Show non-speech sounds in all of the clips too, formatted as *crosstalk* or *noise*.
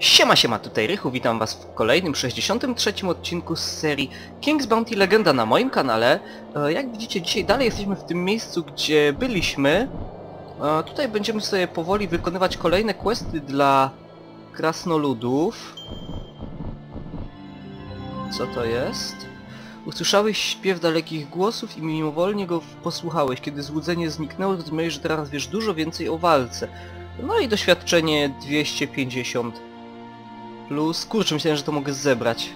Siema, siema, tutaj Rychu, witam was w kolejnym 63 odcinku z serii King's Bounty Legenda na moim kanale. E, Jak widzicie, dzisiaj dalej jesteśmy w tym miejscu, gdzie byliśmy. E, Tutaj będziemy sobie powoli wykonywać kolejne questy dla krasnoludów. Co to jest? Usłyszałeś śpiew dalekich głosów i mimowolnie go posłuchałeś. Kiedy złudzenie zniknęło, zrozumiałeś, że teraz wiesz dużo więcej o walce. No i doświadczenie 250 plus... Kurczę, myślałem, że to mogę zebrać.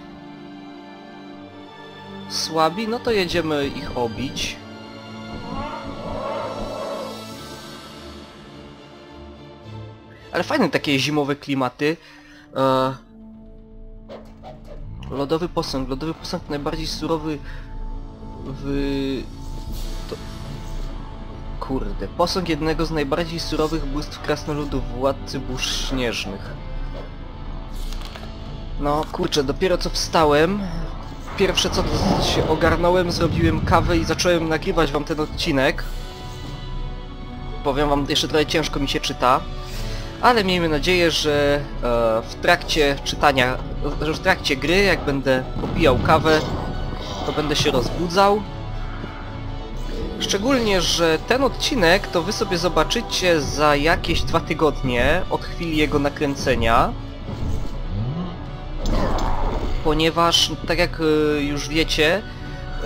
Słabi? No to jedziemy ich obić. Ale fajne takie zimowe klimaty. E... Lodowy posąg. Lodowy posąg najbardziej surowy w... To... Kurde. Posąg jednego z najbardziej surowych bóstw krasnoludów, władcy burz śnieżnych. No kurczę, dopiero co wstałem. Pierwsze co się ogarnąłem, zrobiłem kawę i zacząłem nagrywać wam ten odcinek. Powiem wam, jeszcze trochę ciężko mi się czyta. Ale miejmy nadzieję, że e, w trakcie czytania, że w trakcie gry, jak będę popijał kawę, to będę się rozbudzał. Szczególnie, że ten odcinek to wy sobie zobaczycie za jakieś dwa tygodnie od chwili jego nakręcenia. Ponieważ, tak jak y, już wiecie, y,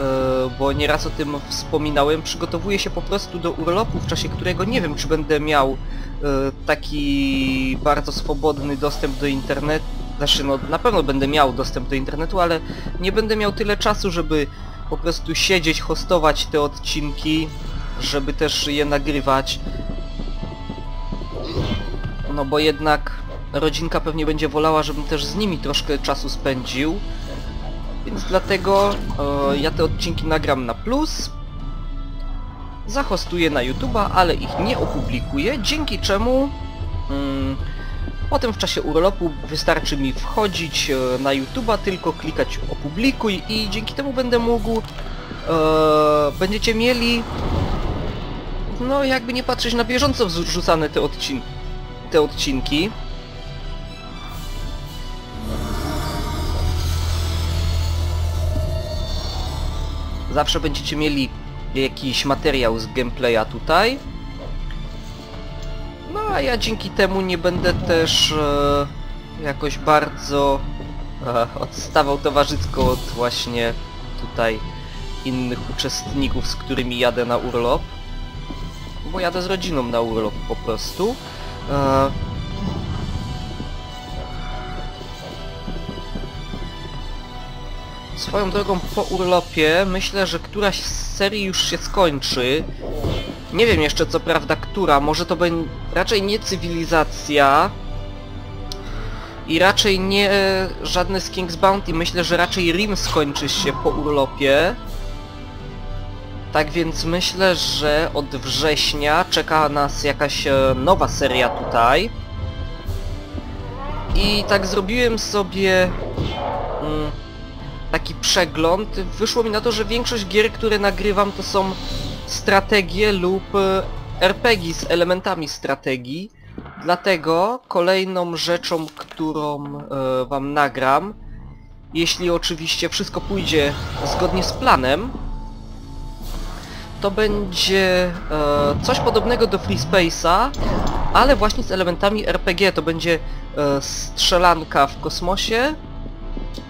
bo nieraz o tym wspominałem, przygotowuję się po prostu do urlopu, w czasie którego nie wiem, czy będę miał y, taki bardzo swobodny dostęp do internetu. Znaczy, no na pewno będę miał dostęp do internetu, ale nie będę miał tyle czasu, żeby po prostu siedzieć, hostować te odcinki, żeby też je nagrywać. No bo jednak rodzinka pewnie będzie wolała, żebym też z nimi troszkę czasu spędził. Więc dlatego e, ja te odcinki nagram na plus. Zahostuję na YouTube'a, ale ich nie opublikuję, dzięki czemu mm, potem w czasie urlopu wystarczy mi wchodzić e, na YouTube'a, tylko klikać opublikuj i dzięki temu będę mógł... E, będziecie mieli... No jakby nie patrzeć na bieżąco wrzucane te, odcin te odcinki. Zawsze będziecie mieli jakiś materiał z gameplaya tutaj. No a ja dzięki temu nie będę też e, jakoś bardzo e, odstawał towarzysko od właśnie tutaj innych uczestników, z którymi jadę na urlop. Bo jadę z rodziną na urlop po prostu. E, Swoją drogą po urlopie myślę, że któraś z serii już się skończy. Nie wiem jeszcze co prawda która, może to będzie raczej nie cywilizacja i raczej nie e, żadne z King's Bounty. Myślę, że raczej Rim skończy się po urlopie. Tak więc myślę, że od września czeka nas jakaś e, nowa seria tutaj. I tak zrobiłem sobie... Mm, taki przegląd, wyszło mi na to, że większość gier, które nagrywam to są strategie lub e, RPG z elementami strategii. Dlatego kolejną rzeczą, którą e, wam nagram, jeśli oczywiście wszystko pójdzie zgodnie z planem, to będzie e, coś podobnego do Free Space'a, ale właśnie z elementami RPG. To będzie e, strzelanka w kosmosie,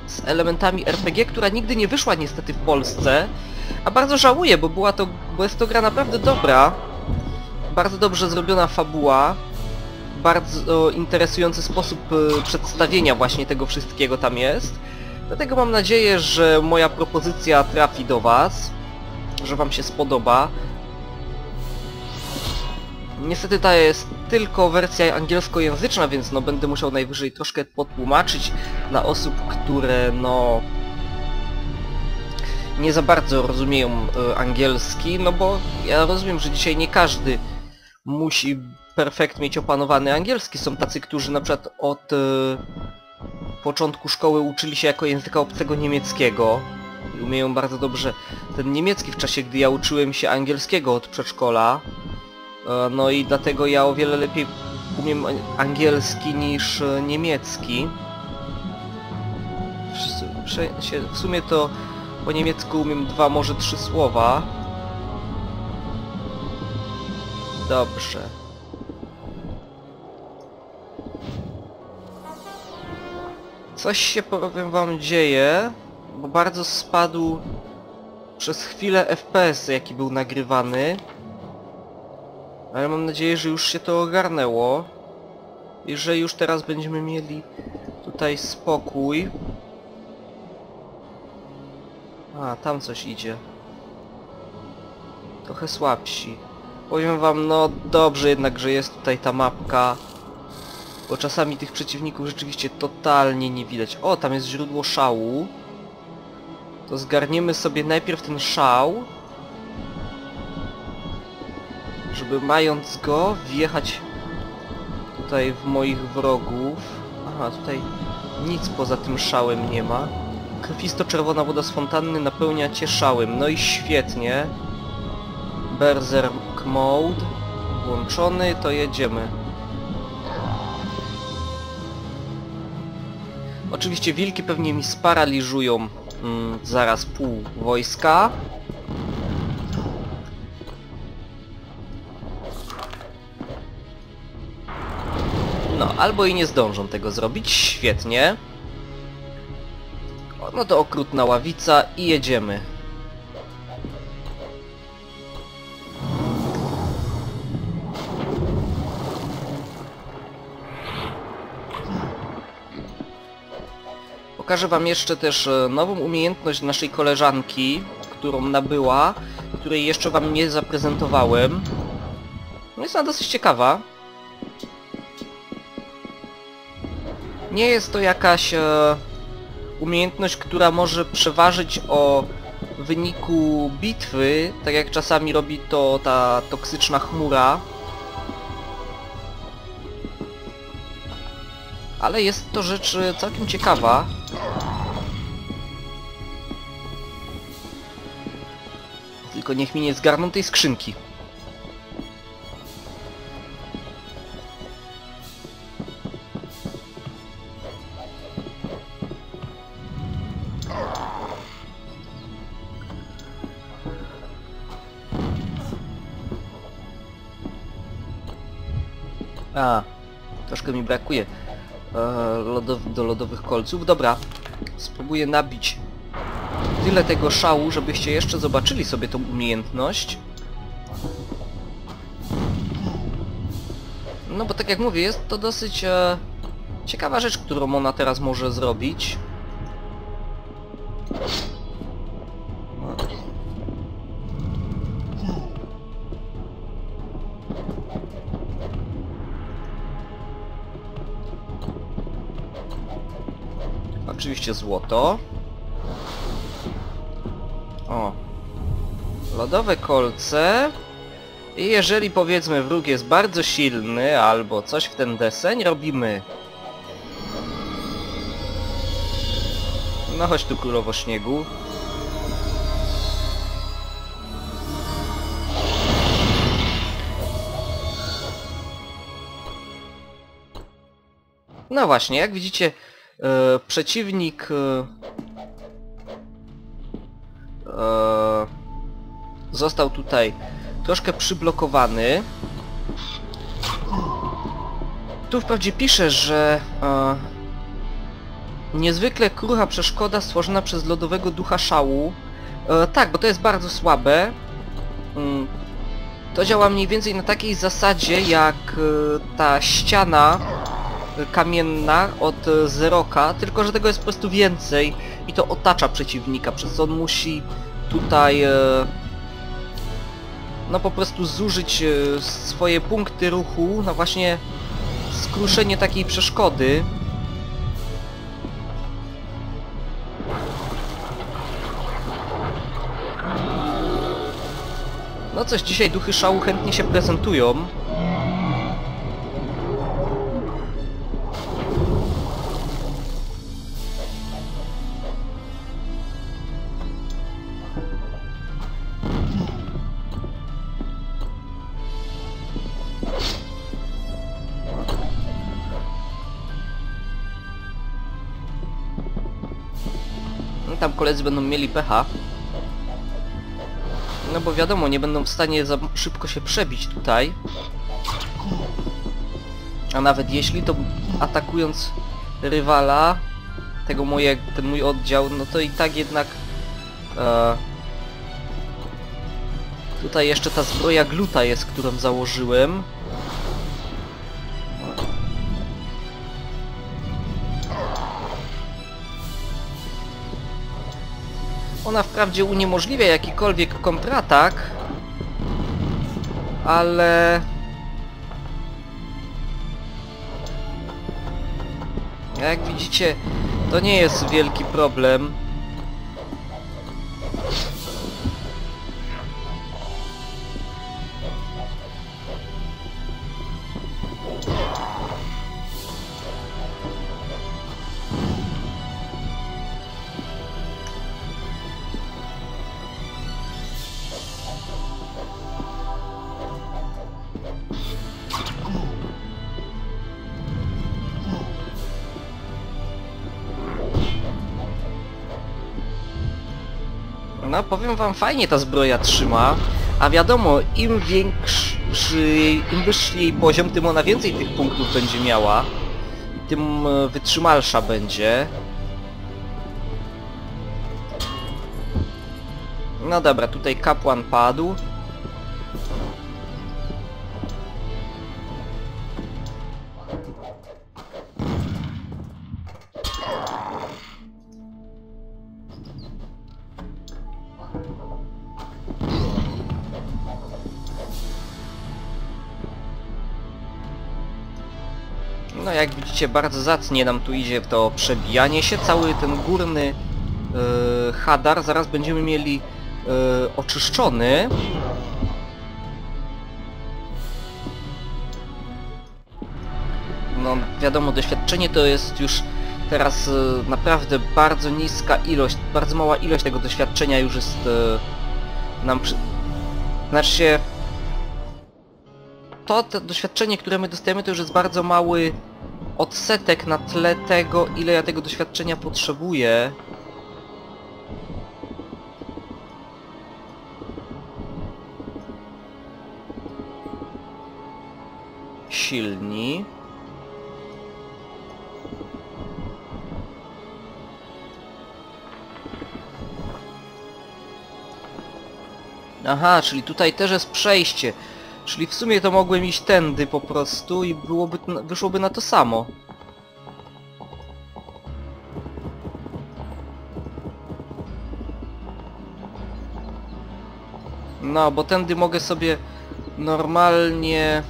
z elementami RPG, która nigdy nie wyszła niestety w Polsce, a bardzo żałuję, bo była to, bo jest to gra naprawdę dobra, bardzo dobrze zrobiona fabuła, bardzo interesujący sposób e, przedstawienia właśnie tego wszystkiego tam jest. Dlatego mam nadzieję, że moja propozycja trafi do Was, że Wam się spodoba. Niestety ta jest tylko wersja angielskojęzyczna, więc no będę musiał najwyżej troszkę potłumaczyć dla osób, które no nie za bardzo rozumieją y, angielski, no bo ja rozumiem, że dzisiaj nie każdy musi perfekt mieć opanowany angielski. Są tacy, którzy na przykład od y, początku szkoły uczyli się jako języka obcego niemieckiego i umieją bardzo dobrze ten niemiecki w czasie, gdy ja uczyłem się angielskiego od przedszkola. No i dlatego ja o wiele lepiej umiem angielski niż e, niemiecki. W sumie to po niemiecku umiem dwa, może trzy słowa. Dobrze. Coś się, powiem wam, dzieje, bo bardzo spadł przez chwilę FPS, jaki był nagrywany. Ale mam nadzieję, że już się to ogarnęło. I że już teraz będziemy mieli tutaj spokój. A, tam coś idzie. Trochę słabsi. Powiem wam, no dobrze jednak, że jest tutaj ta mapka. Bo czasami tych przeciwników rzeczywiście totalnie nie widać. O, tam jest źródło szału. To zgarniemy sobie najpierw ten szał. Żeby mając go wjechać tutaj w moich wrogów. Aha, tutaj nic poza tym szałem nie ma. Krwisto-czerwona woda z fontanny napełnia cię szałem. No i świetnie. Berserk Mode włączony, to jedziemy. Oczywiście wilki pewnie mi sparaliżują mm, zaraz pół wojska. No, albo i nie zdążą tego zrobić, świetnie. No to okrutna ławica i jedziemy. Pokażę wam jeszcze też e, nową umiejętność naszej koleżanki, którą nabyła, której jeszcze wam nie zaprezentowałem. No jest ona dosyć ciekawa. Nie jest to jakaś e, umiejętność, która może przeważyć o wyniku bitwy, tak jak czasami robi to ta toksyczna chmura. Ale jest to rzecz e, całkiem ciekawa. Tylko niech mi nie zgarną tej skrzynki. Mi brakuje e, lodow do lodowych kolców. Dobra, spróbuję nabić tyle tego szału, żebyście jeszcze zobaczyli sobie tą umiejętność. No bo tak jak mówię, jest to dosyć e, ciekawa rzecz, którą ona teraz może zrobić. Oczywiście złoto. O. Lodowe kolce. I jeżeli powiedzmy wróg jest bardzo silny albo coś w ten deseń, robimy... No chodź tu królowo śniegu. No właśnie, jak widzicie, przeciwnik e, e, został tutaj troszkę przyblokowany. Tu wprawdzie pisze, że e, niezwykle krucha przeszkoda stworzona przez lodowego ducha szału. E, tak, bo to jest bardzo słabe. Mm, to działa mniej więcej na takiej zasadzie jak e, ta ściana e, kamienna od e, Zeroka, tylko że tego jest po prostu więcej i to otacza przeciwnika, przez co on musi tutaj e, no po prostu zużyć e, swoje punkty ruchu na właśnie skruszenie takiej przeszkody. No coś, dzisiaj duchy szału chętnie się prezentują. Koledzy będą mieli pecha. No bo wiadomo, nie będą w stanie za szybko się przebić tutaj. A nawet jeśli, to atakując rywala, tego moje, ten mój oddział, no to i tak jednak... E, tutaj jeszcze ta zbroja gluta jest, którą założyłem. Ona wprawdzie uniemożliwia jakikolwiek kontratak, ale... Jak widzicie, to nie jest wielki problem. Powiem wam, fajnie ta zbroja trzyma, a wiadomo, im większy, im wyższy jej poziom, tym ona więcej tych punktów będzie miała, tym e, wytrzymalsza będzie. No dobra, tutaj kapłan padł. Bardzo zacnie nam tu idzie to przebijanie się. Cały ten górny yy, hadar zaraz będziemy mieli yy, oczyszczony. No wiadomo, doświadczenie to jest już teraz yy, naprawdę bardzo niska ilość, bardzo mała ilość tego doświadczenia już jest nam przy... Znaczy się, to, to doświadczenie, które my dostajemy, to już jest bardzo mały odsetek na tle tego, ile ja tego doświadczenia potrzebuję. Silni. Aha, czyli tutaj też jest przejście. Czyli w sumie to mogłem iść tędy po prostu i byłoby, wyszłoby na to samo. No, bo tędy mogę sobie normalnie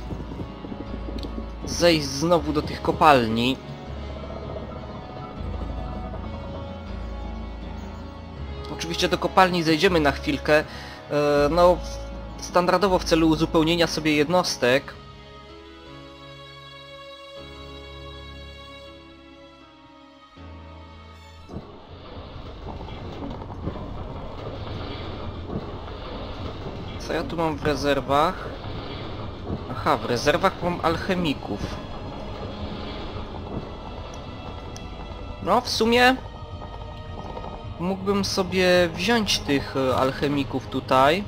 zejść znowu do tych kopalni. Oczywiście do kopalni zejdziemy na chwilkę. E, no, standardowo w celu uzupełnienia sobie jednostek. Co ja tu mam w rezerwach? Aha, w rezerwach mam alchemików. No, w sumie mógłbym sobie wziąć tych e, alchemików tutaj.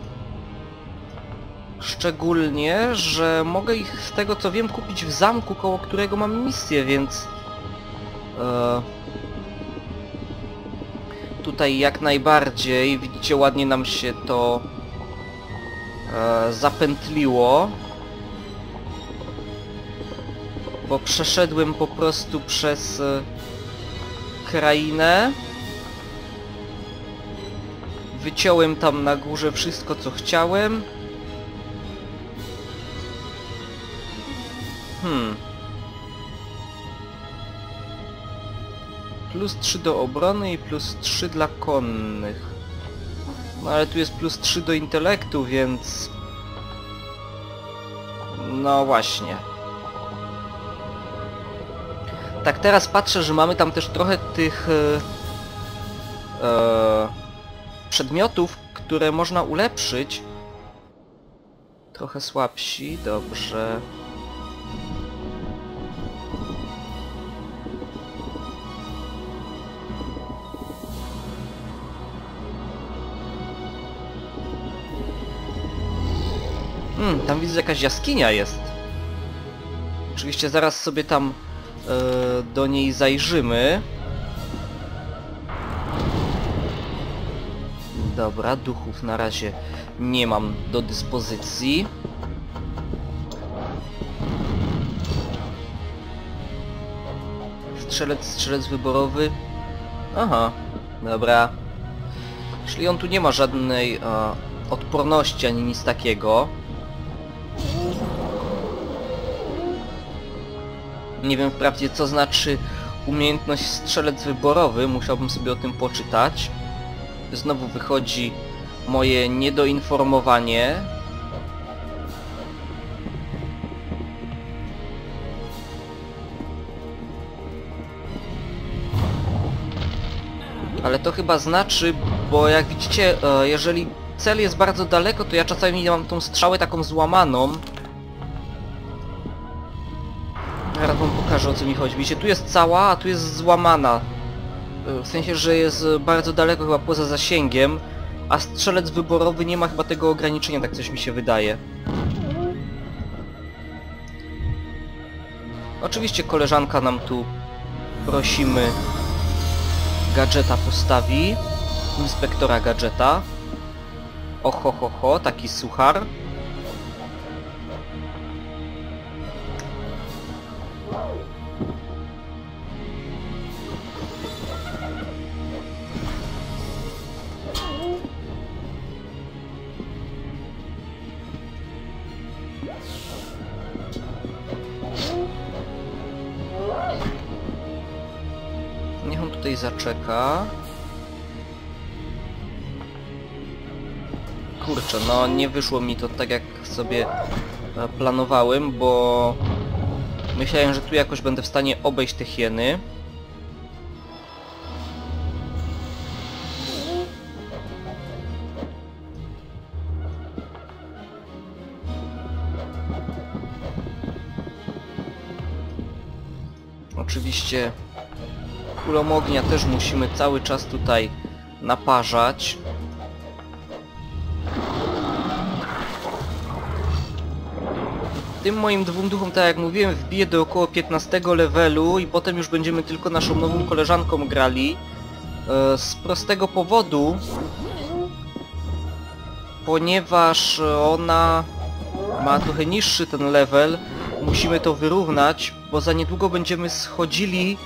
Szczególnie, że mogę ich z tego co wiem kupić w zamku, koło którego mam misję, więc... E, tutaj jak najbardziej, widzicie ładnie nam się to e, zapętliło. Bo przeszedłem po prostu przez e, krainę. Wyciąłem tam na górze wszystko co chciałem. Plus 3 do obrony i plus 3 dla konnych. No ale tu jest plus 3 do intelektu, więc... No właśnie. Tak teraz patrzę, że mamy tam też trochę tych... E, e, przedmiotów, które można ulepszyć. Trochę słabsi, dobrze. Hmm, tam widzę jakaś jaskinia jest. Oczywiście zaraz sobie tam e, do niej zajrzymy. Dobra, duchów na razie nie mam do dyspozycji. Strzelec, strzelec wyborowy. Aha, dobra. Czyli on tu nie ma żadnej e, odporności ani nic takiego. Nie wiem wprawdzie co znaczy umiejętność strzelec wyborowy, musiałbym sobie o tym poczytać. Znowu wychodzi moje niedoinformowanie. Ale to chyba znaczy, bo jak widzicie, e, jeżeli cel jest bardzo daleko, to ja czasami mam tą strzałę taką złamaną. Pokażę o co mi chodzi. Widzicie, tu jest cała, a tu jest złamana. E, W sensie, że jest bardzo daleko chyba poza zasięgiem, a strzelec wyborowy nie ma chyba tego ograniczenia, tak coś mi się wydaje. Oczywiście koleżanka nam tu prosimy gadżeta postawi. Inspektora gadżeta. Oho ho ho, taki suchar. Zaczeka. Kurczę, no nie wyszło mi to tak jak sobie e, planowałem, bo myślałem, że tu jakoś będę w stanie obejść te hieny. Oczywiście kulą ognia też musimy cały czas tutaj naparzać. Tym moim dwóm duchom, tak jak mówiłem, wbiję do około 15 levelu i potem już będziemy tylko naszą nową koleżanką grali. E, Z prostego powodu, ponieważ ona ma trochę niższy ten level, musimy to wyrównać, bo za niedługo będziemy schodzili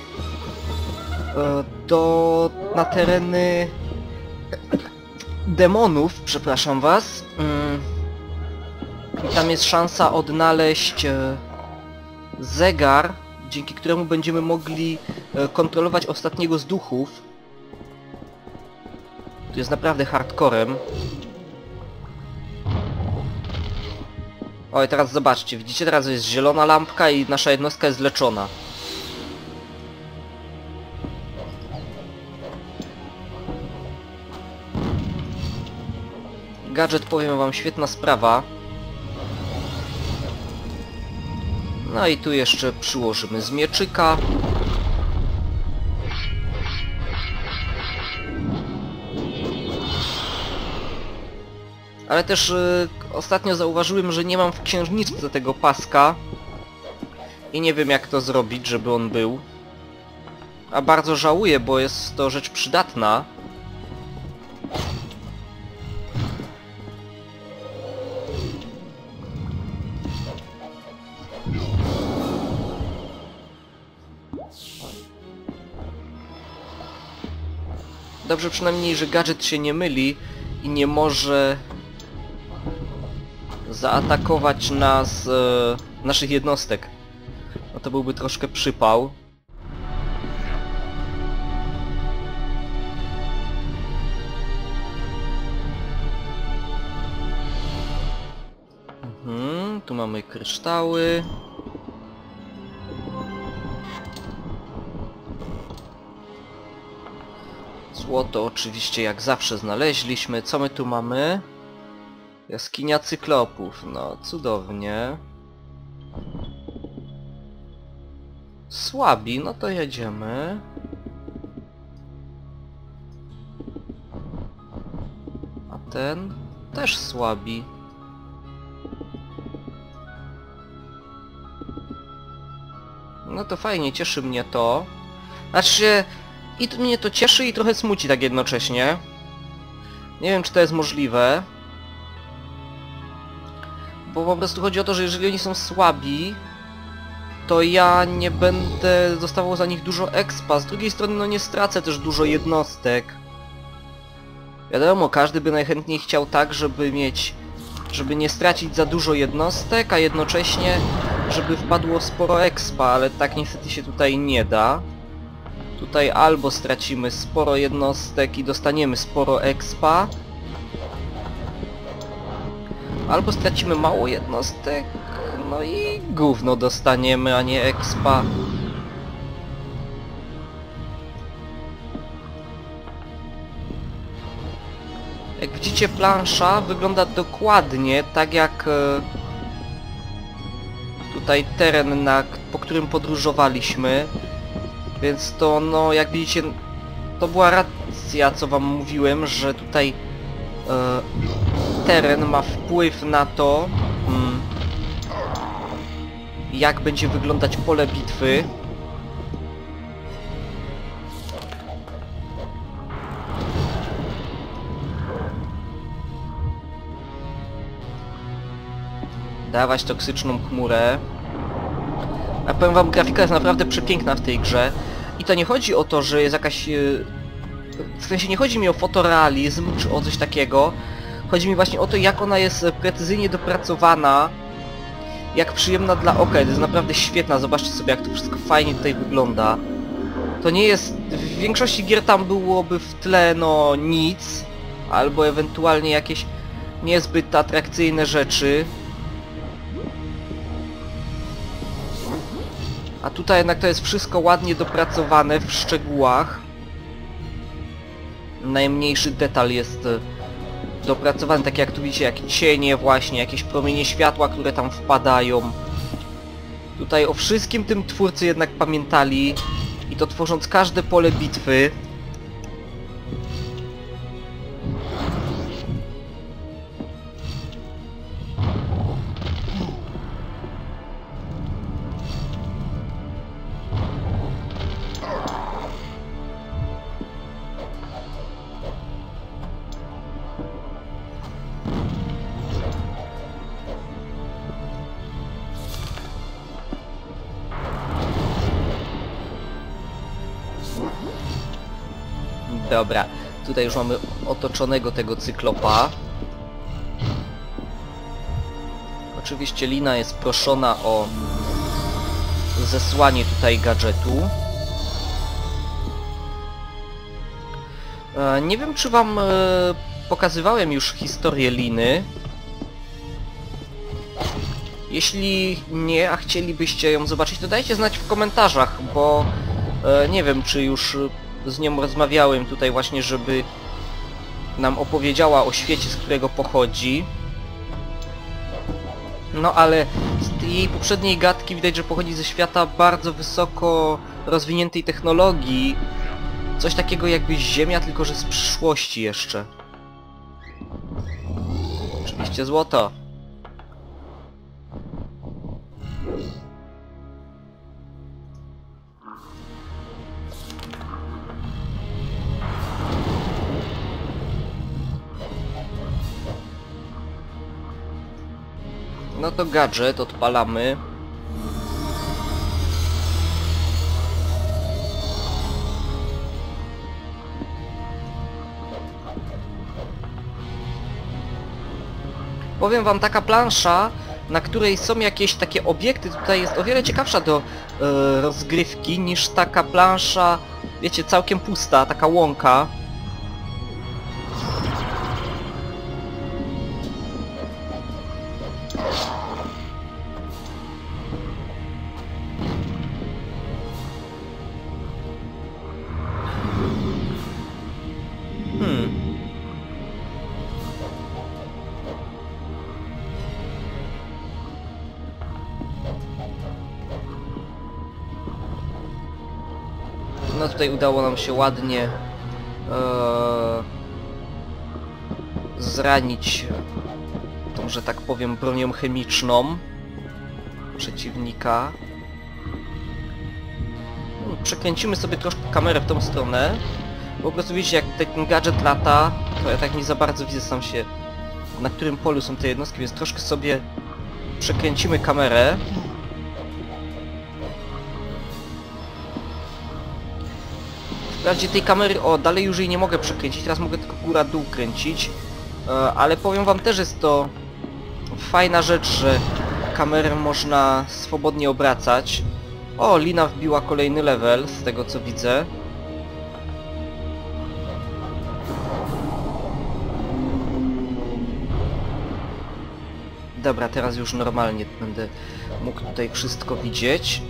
do na tereny demonów, przepraszam was. Mm. I tam jest szansa odnaleźć e, zegar, dzięki któremu będziemy mogli e, kontrolować ostatniego z duchów. To jest naprawdę hardcorem. Oj, teraz zobaczcie, widzicie, teraz jest zielona lampka i nasza jednostka jest leczona. Gadżet, powiem wam, świetna sprawa. No i tu jeszcze przyłożymy z mieczyka. Ale też y, ostatnio zauważyłem, że nie mam w księżniczce tego paska. I nie wiem jak to zrobić, żeby on był. A bardzo żałuję, bo jest to rzecz przydatna. Dobrze przynajmniej, że gadżet się nie myli i nie może zaatakować nas, e, naszych jednostek. No to byłby troszkę przypał. Mhm, tu mamy kryształy. Złoto oczywiście jak zawsze znaleźliśmy. Co my tu mamy? Jaskinia cyklopów. No, cudownie. Słabi, no to jedziemy. A ten też słabi. No to fajnie, cieszy mnie to. Znaczy, i to mnie to cieszy i trochę smuci tak jednocześnie. Nie wiem, czy to jest możliwe. Bo po prostu chodzi o to, że jeżeli oni są słabi, to ja nie będę dostawał za nich dużo expa. Z drugiej strony, no nie stracę też dużo jednostek. Wiadomo, każdy by najchętniej chciał tak, żeby mieć... żeby nie stracić za dużo jednostek, a jednocześnie żeby wpadło sporo expa, ale tak niestety się tutaj nie da. Tutaj albo stracimy sporo jednostek i dostaniemy sporo expa, albo stracimy mało jednostek, no i gówno dostaniemy, a nie expa. Jak widzicie, plansza wygląda dokładnie tak jak e, tutaj teren, na, po którym podróżowaliśmy. Więc to, no, jak widzicie, to była racja, co wam mówiłem, że tutaj e, teren ma wpływ na to, mm, jak będzie wyglądać pole bitwy. Dawać toksyczną chmurę. A powiem wam, grafika jest naprawdę przepiękna w tej grze. To nie chodzi o to, że jest jakaś... e, W sensie nie chodzi mi o fotorealizm, czy o coś takiego. Chodzi mi właśnie o to, jak ona jest precyzyjnie dopracowana. Jak przyjemna dla oka. To jest naprawdę świetna. Zobaczcie sobie, jak to wszystko fajnie tutaj wygląda. To nie jest... W większości gier tam byłoby w tle, no, nic. Albo ewentualnie jakieś niezbyt atrakcyjne rzeczy. A tutaj jednak to jest wszystko ładnie dopracowane w szczegółach. Najmniejszy detal jest e, dopracowany, tak jak tu widzicie, jak cienie właśnie, jakieś promienie światła, które tam wpadają. Tutaj o wszystkim tym twórcy jednak pamiętali i to tworząc każde pole bitwy. Dobra, tutaj już mamy otoczonego tego cyklopa. Oczywiście Lina jest proszona o zesłanie tutaj gadżetu. E, Nie wiem, czy wam e, pokazywałem już historię Liny. Jeśli nie, a chcielibyście ją zobaczyć, to dajcie znać w komentarzach, bo e, nie wiem, czy już z nią rozmawiałem tutaj właśnie, żeby nam opowiedziała o świecie, z którego pochodzi. No ale z jej poprzedniej gadki widać, że pochodzi ze świata bardzo wysoko rozwiniętej technologii. Coś takiego jakby Ziemia, tylko że z przyszłości jeszcze. Oczywiście złoto. No to gadżet odpalamy. Powiem wam, taka plansza, na której są jakieś takie obiekty, tutaj jest o wiele ciekawsza do e, rozgrywki niż taka plansza, wiecie, całkiem pusta, taka łąka. Tutaj udało nam się ładnie e, zranić tą, że tak powiem, bronią chemiczną przeciwnika. przekręcimy sobie troszkę kamerę w tą stronę. Po prostu widzicie jak ten gadżet lata, to ja tak nie za bardzo widzę sam się na którym polu są te jednostki, więc troszkę sobie przekręcimy kamerę. Wprawdzie tej kamery, o, dalej już jej nie mogę przekręcić, teraz mogę tylko góra-dół kręcić. E, ale powiem wam też, jest to fajna rzecz, że kamerę można swobodnie obracać. O, Lina wbiła kolejny level, z tego co widzę. Dobra, teraz już normalnie będę mógł tutaj wszystko widzieć.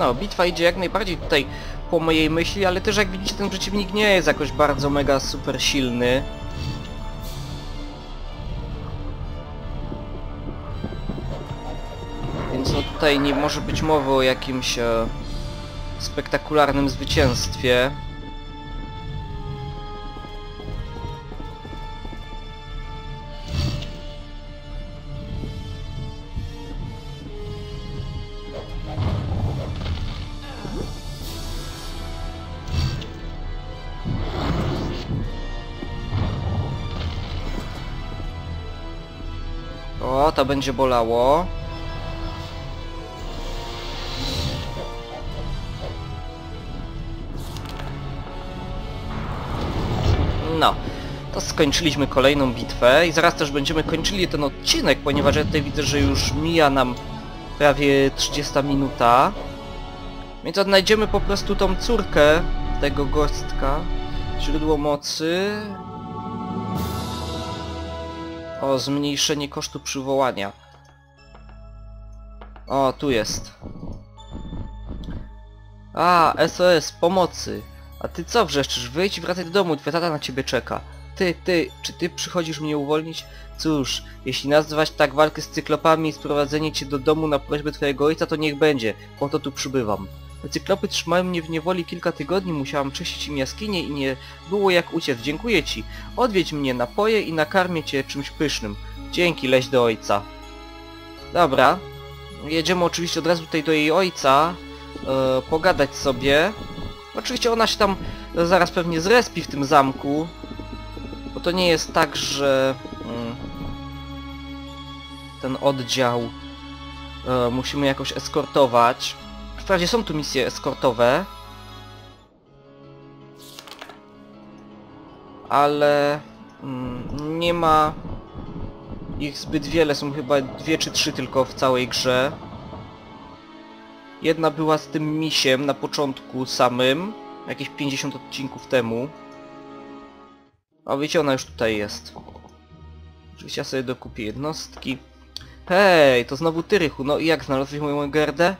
No, bitwa idzie jak najbardziej tutaj po mojej myśli, ale też jak widzicie ten przeciwnik nie jest jakoś bardzo mega super silny. Więc no tutaj nie może być mowy o jakimś e, spektakularnym zwycięstwie. Będzie bolało. No, to skończyliśmy kolejną bitwę i zaraz też będziemy kończyli ten odcinek, ponieważ ja tutaj widzę, że już mija nam prawie 30 minuta. Więc odnajdziemy po prostu tą córkę tego gostka. Źródło mocy. O, zmniejszenie kosztu przywołania. O, tu jest. A, SOS, pomocy. A ty co wrzeszczysz? Wyjdź wracaj do domu, twoja tata na ciebie czeka. Ty, ty, czy ty przychodzisz mnie uwolnić? Cóż, jeśli nazwać tak walkę z cyklopami i sprowadzenie cię do domu na prośbę twojego ojca, to niech będzie. Po to tu przybywam. Cyklopy trzymają mnie w niewoli kilka tygodni, musiałam czyścić im jaskinię i nie było jak uciec. Dziękuję ci. Odwiedź mnie, napoję i nakarmię cię czymś pysznym. Dzięki, leź do ojca. Dobra. Jedziemy oczywiście od razu tutaj do jej ojca. E, pogadać sobie. Oczywiście ona się tam zaraz pewnie zrespi w tym zamku. Bo to nie jest tak, że... Mm, ten oddział e, musimy jakoś eskortować. Wprawdzie są tu misje eskortowe. Ale mm, nie ma ich zbyt wiele, są chyba dwie czy trzy tylko w całej grze. Jedna była z tym misiem na początku samym, jakieś 50 odcinków temu. A wiecie, ona już tutaj jest. Oczywiście ja sobie dokupię jednostki. Hej, to znowu ty, Rychu. No i jak znalazłeś moją gerdę?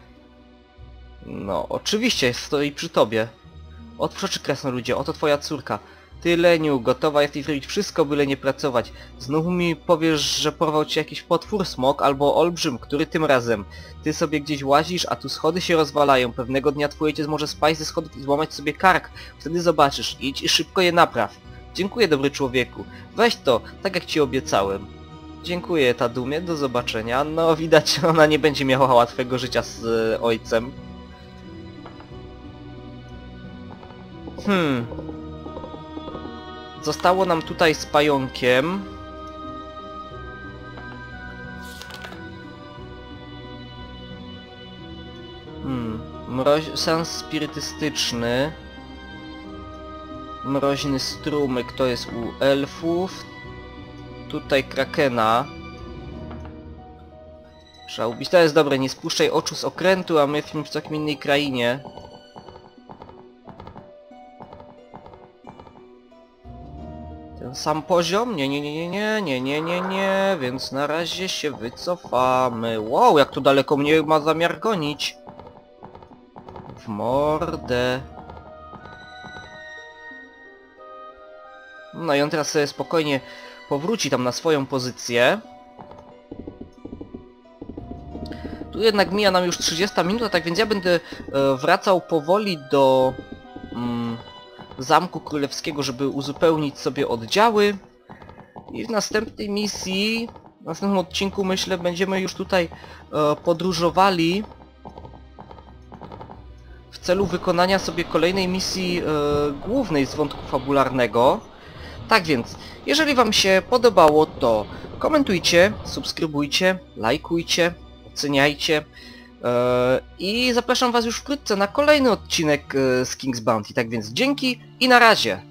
No, oczywiście, stoi przy tobie. Otwórz oczy, krasnoludzie, oto twoja córka. Ty, Leniu, gotowa jesteś zrobić wszystko, byle nie pracować. Znowu mi powiesz, że porwał ci jakiś potwór smok albo olbrzym, który tym razem. Ty sobie gdzieś łazisz, a tu schody się rozwalają. Pewnego dnia twój ojciec może spaść ze schodów i złamać sobie kark. Wtedy zobaczysz. Idź i szybko je napraw. Dziękuję, dobry człowieku. Weź to, tak jak ci obiecałem. Dziękuję, Tadumie, do zobaczenia. No, widać, *laughs* ona nie będzie miała łatwego życia z e, ojcem. Hmm. Zostało nam tutaj z pająkiem. Hmm. Mroź... Sens spirytystyczny. Mroźny strumyk to jest u elfów. Tutaj krakena. Trzeba ubić. To jest dobre, nie spuszczaj oczu z okrętu, a my w całkiem innej krainie. ten sam poziom? Nie, nie, nie, nie, nie, nie, nie, nie, więc na razie się wycofamy. Wow, jak tu daleko mnie ma zamiar gonić. W mordę. No i on teraz sobie spokojnie powróci tam na swoją pozycję. Tu jednak mija nam już 30 minut, tak więc ja będę e, wracał powoli do... Mm, Zamku Królewskiego, żeby uzupełnić sobie oddziały. I w następnej misji, w następnym odcinku myślę, będziemy już tutaj e, podróżowali w celu wykonania sobie kolejnej misji e, głównej z wątku fabularnego. Tak więc, jeżeli Wam się podobało, to komentujcie, subskrybujcie, lajkujcie, oceniajcie i zapraszam Was już wkrótce na kolejny odcinek e, z King's Bounty. Tak więc dzięki i na razie!